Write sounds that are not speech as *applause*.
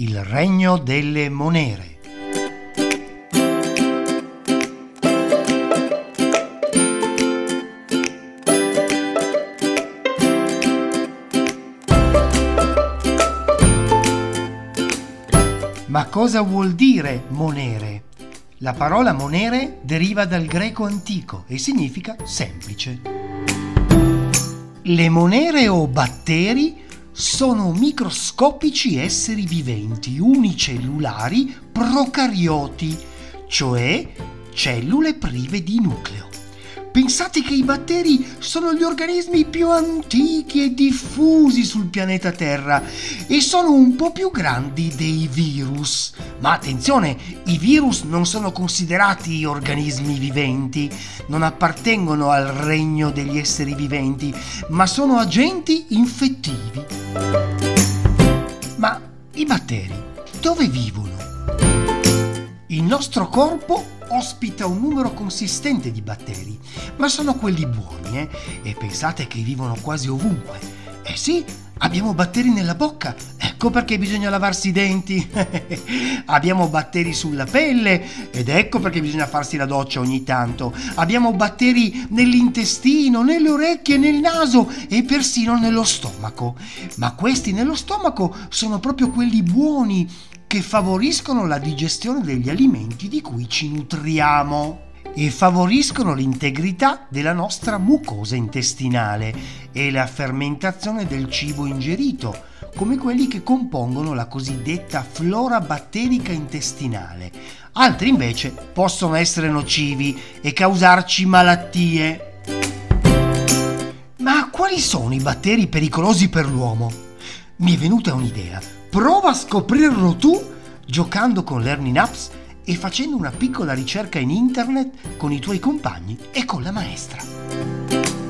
Il regno delle monere. Ma cosa vuol dire monere? La parola monere deriva dal greco antico e significa semplice. Le monere o batteri sono microscopici esseri viventi unicellulari procarioti, cioè cellule prive di nucleo. Pensate che i batteri sono gli organismi più antichi e diffusi sul pianeta Terra e sono un po' più grandi dei virus. Ma attenzione, i virus non sono considerati organismi viventi, non appartengono al regno degli esseri viventi, ma sono agenti infettivi. Ma i batteri dove vivono? Il nostro corpo ospita un numero consistente di batteri, ma sono quelli buoni, eh? E pensate che vivono quasi ovunque. Eh sì, abbiamo batteri nella bocca, ecco perché bisogna lavarsi i denti. *laughs* abbiamo batteri sulla pelle ed ecco perché bisogna farsi la doccia ogni tanto. Abbiamo batteri nell'intestino, nelle orecchie, nel naso e persino nello stomaco. Ma questi nello stomaco sono proprio quelli buoni che favoriscono la digestione degli alimenti di cui ci nutriamo e favoriscono l'integrità della nostra mucosa intestinale e la fermentazione del cibo ingerito, come quelli che compongono la cosiddetta flora batterica intestinale. Altri invece possono essere nocivi e causarci malattie. Ma quali sono i batteri pericolosi per l'uomo? Mi è venuta un'idea Prova a scoprirlo tu giocando con Learning Apps e facendo una piccola ricerca in internet con i tuoi compagni e con la maestra.